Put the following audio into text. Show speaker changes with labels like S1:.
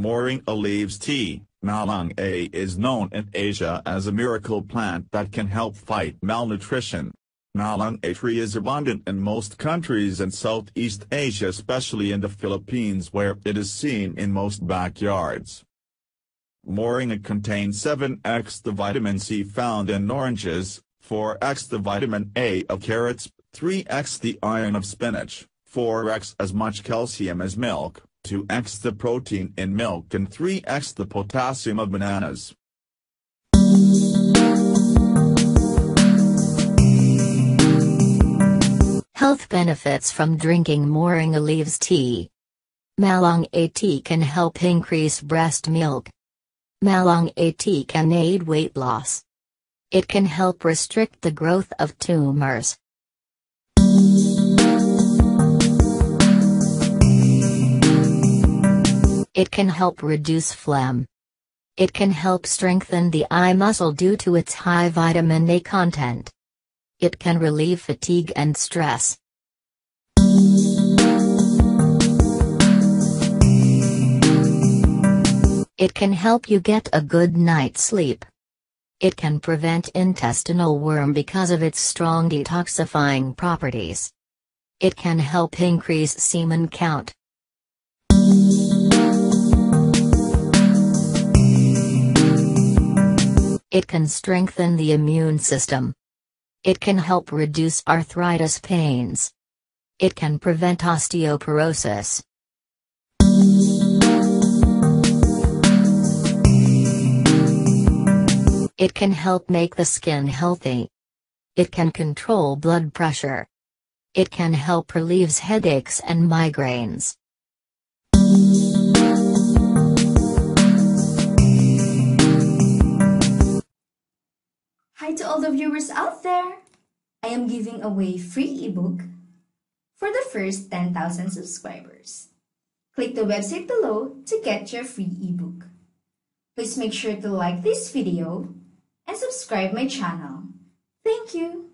S1: Moringa leaves tea, Malunggay is known in Asia as a miracle plant that can help fight malnutrition. Malunggay tree is abundant in most countries in Southeast Asia especially in the Philippines where it is seen in most backyards. Moringa contains 7x the vitamin C found in oranges, 4x the vitamin A of carrots, 3x the iron of spinach, 4x as much calcium as milk, 2x the protein in milk and 3x the potassium of bananas.
S2: Health benefits from drinking moringa leaves tea. Malunggay tea can help increase breast milk. Malunggay tea can aid weight loss. It can help restrict the growth of tumors. It can help reduce phlegm. It can help strengthen the eye muscle due to its high vitamin A content. It can relieve fatigue and stress. It can help you get a good night's sleep. It can prevent intestinal worm because of its strong detoxifying properties. It can help increase semen count. It can strengthen the immune system. It can help reduce arthritis pains. It can prevent osteoporosis. It can help make the skin healthy. It can control blood pressure. It can help relieves headaches and migraines.
S3: Hi to all the viewers out there! I am giving away free ebook for the first 10,000 subscribers. Click the website below to get your free ebook. Please make sure to like this video and subscribe my channel. Thank you!